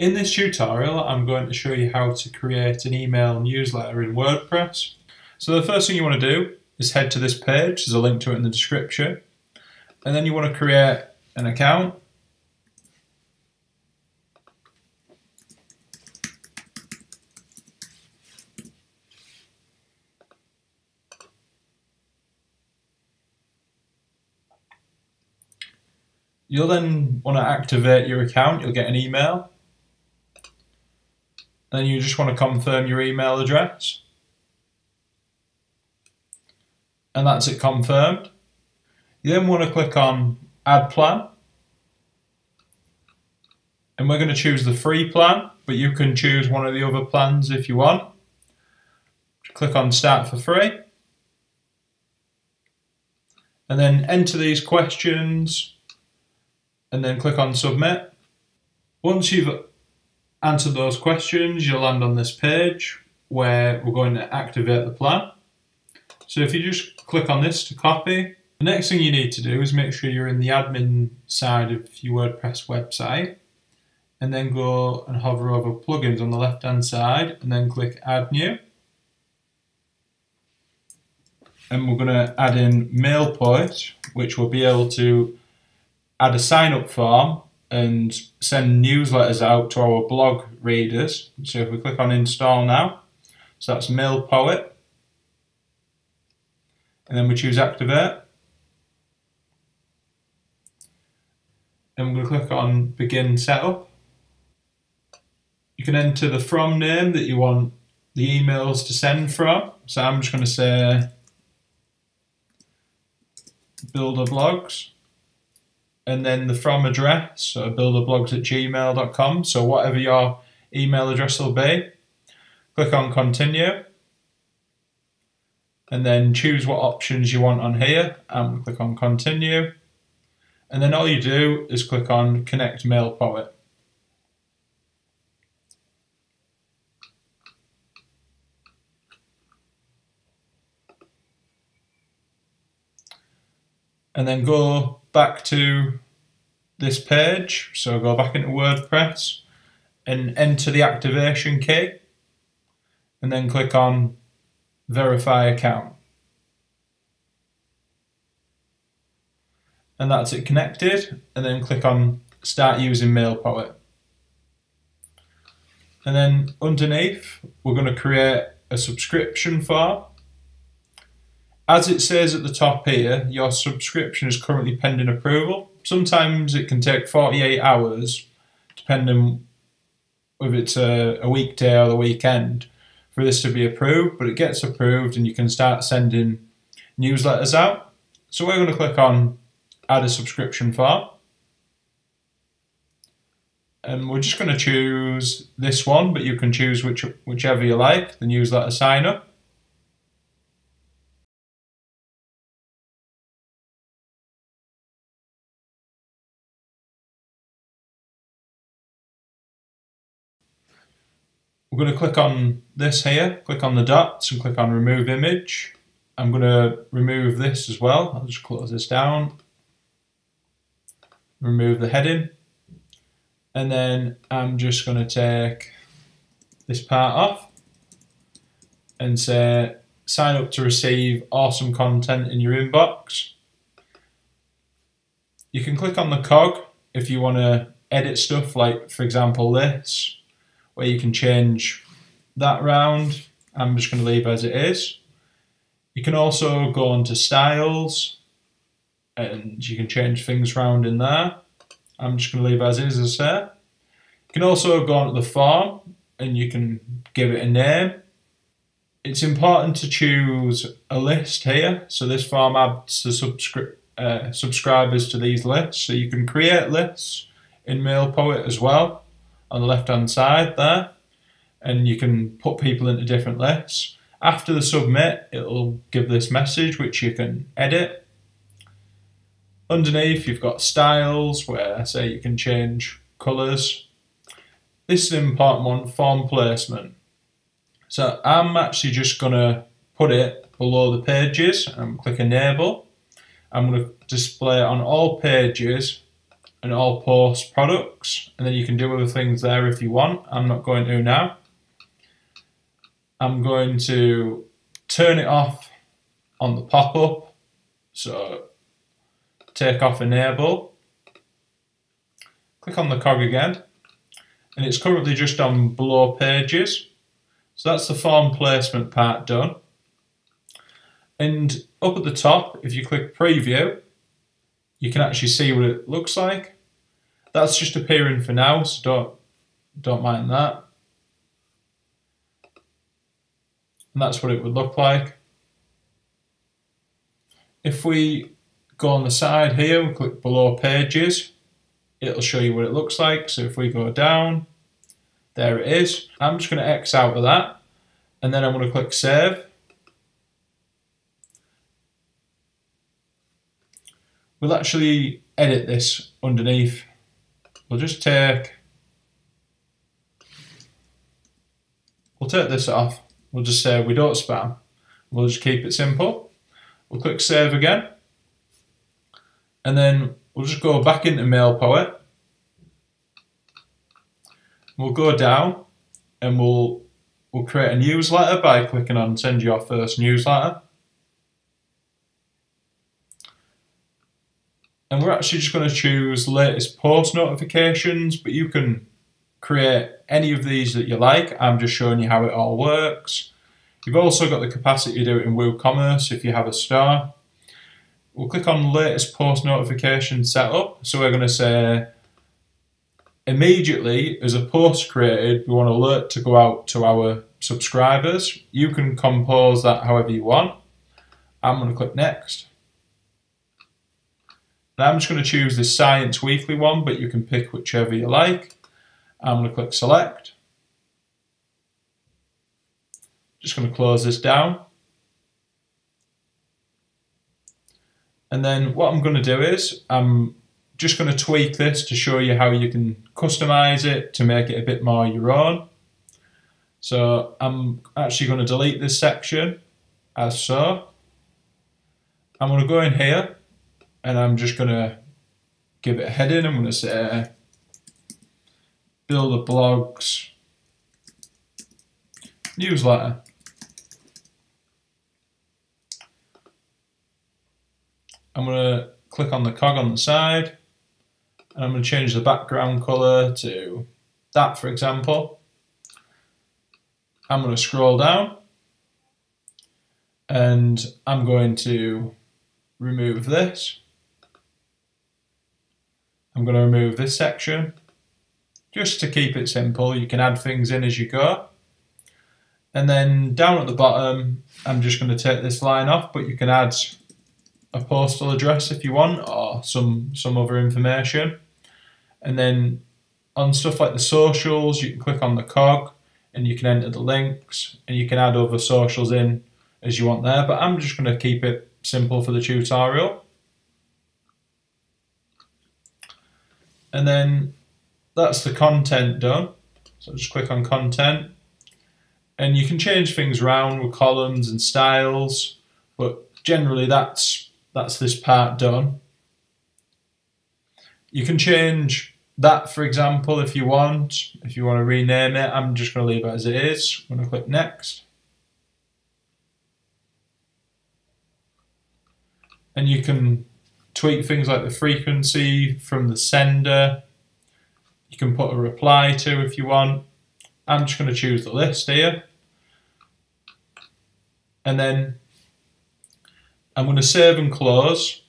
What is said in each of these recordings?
In this tutorial, I'm going to show you how to create an email newsletter in WordPress. So the first thing you want to do is head to this page, there's a link to it in the description, and then you want to create an account. You'll then want to activate your account, you'll get an email then you just want to confirm your email address. And that's it confirmed. You then want to click on Add Plan. And we're going to choose the free plan, but you can choose one of the other plans if you want. Click on Start for Free. And then enter these questions and then click on Submit. Once you've answer those questions, you'll land on this page where we're going to activate the plan. So if you just click on this to copy, the next thing you need to do is make sure you're in the admin side of your WordPress website and then go and hover over plugins on the left hand side and then click add new. And we're going to add in MailPoet, which will be able to add a sign up form and send newsletters out to our blog readers. So if we click on install now, so that's MailPoet, and then we choose activate. And we're going to click on begin setup. You can enter the from name that you want the emails to send from. So I'm just going to say builder blogs and then the from address, so builderblogs at gmail.com. So whatever your email address will be, click on continue. And then choose what options you want on here and click on continue. And then all you do is click on connect MailPoet. And then go back to this page, so go back into WordPress and enter the activation key and then click on verify account. And that's it connected and then click on start using MailPoet. And then underneath, we're going to create a subscription form as it says at the top here, your subscription is currently pending approval. Sometimes it can take 48 hours, depending if it's a, a weekday or the weekend, for this to be approved, but it gets approved and you can start sending newsletters out. So we're going to click on add a subscription form. And we're just going to choose this one, but you can choose which, whichever you like, the newsletter sign up. We're going to click on this here, click on the dots and click on remove image. I'm going to remove this as well. I'll just close this down. Remove the heading. And then I'm just going to take this part off and say sign up to receive awesome content in your inbox. You can click on the cog if you want to edit stuff like for example this where you can change that round. I'm just going to leave as it is. You can also go onto styles and you can change things around in there. I'm just going to leave as is as I You can also go onto the form and you can give it a name. It's important to choose a list here. So this form adds the subscri uh, subscribers to these lists. So you can create lists in MailPoet as well on the left hand side there and you can put people into different lists. After the submit, it'll give this message which you can edit. Underneath, you've got styles where, say, you can change colours. This is an important one, form placement. So I'm actually just going to put it below the pages and click enable. I'm going to display it on all pages and all post products, and then you can do other things there if you want. I'm not going to now. I'm going to turn it off on the pop-up. So take off enable. Click on the cog again. And it's currently just on below pages. So that's the form placement part done. And up at the top, if you click preview, you can actually see what it looks like. That's just appearing for now, so don't, don't mind that. And that's what it would look like. If we go on the side here and click below pages, it'll show you what it looks like. So if we go down, there it is. I'm just going to X out of that and then I'm going to click save. We'll actually edit this underneath. We'll just take, we'll take this off. We'll just say we don't spam. We'll just keep it simple. We'll click save again. And then we'll just go back into MailPoet. We'll go down and we'll we'll create a newsletter by clicking on send your first newsletter. And we're actually just going to choose latest post notifications, but you can create any of these that you like. I'm just showing you how it all works. You've also got the capacity to do it in WooCommerce if you have a store. We'll click on latest post notification setup. So we're going to say immediately as a post created, we want alert to go out to our subscribers. You can compose that however you want. I'm going to click next. And I'm just going to choose the Science Weekly one, but you can pick whichever you like. I'm going to click select. Just going to close this down. And then what I'm going to do is I'm just going to tweak this to show you how you can customize it to make it a bit more your own. So I'm actually going to delete this section as so. I'm going to go in here and I'm just going to give it a heading. I'm to say build a blogs newsletter. I'm going to click on the cog on the side and I'm going to change the background color to that for example. I'm going to scroll down and I'm going to remove this. I'm going to remove this section just to keep it simple. You can add things in as you go. And then down at the bottom, I'm just going to take this line off, but you can add a postal address if you want or some some other information. And then on stuff like the socials, you can click on the cog and you can enter the links and you can add other socials in as you want there. But I'm just going to keep it simple for the tutorial. And then that's the content done. So just click on content and you can change things around with columns and styles, but generally that's that's this part done. You can change that, for example, if you want. If you want to rename it, I'm just going to leave it as it is. I'm going to click next. And you can tweak things like the frequency from the sender. You can put a reply to if you want. I'm just going to choose the list here. And then I'm going to save and close.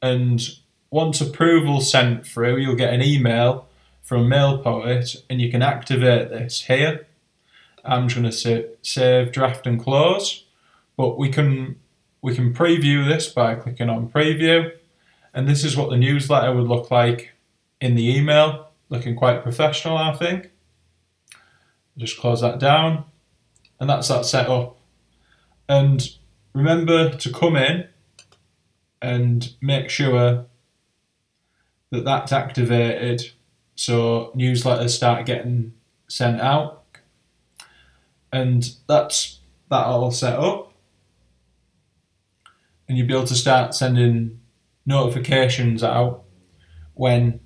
And once approval sent through, you'll get an email from MailPoet and you can activate this here. I'm just going to say save, draft and close. But we can we can preview this by clicking on preview. And this is what the newsletter would look like in the email. Looking quite professional, I think. Just close that down. And that's that set up. And remember to come in and make sure that that's activated so newsletters start getting sent out and that's that all set up and you'll be able to start sending notifications out when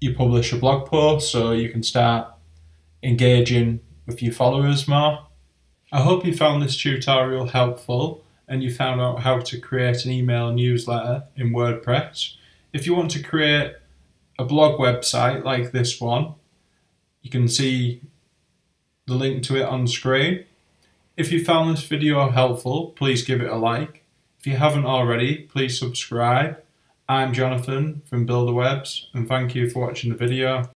you publish a blog post so you can start engaging with your followers more. I hope you found this tutorial helpful and you found out how to create an email newsletter in WordPress. If you want to create a blog website like this one, you can see the link to it on screen. If you found this video helpful, please give it a like. If you haven't already, please subscribe. I'm Jonathan from Buildawebs and thank you for watching the video.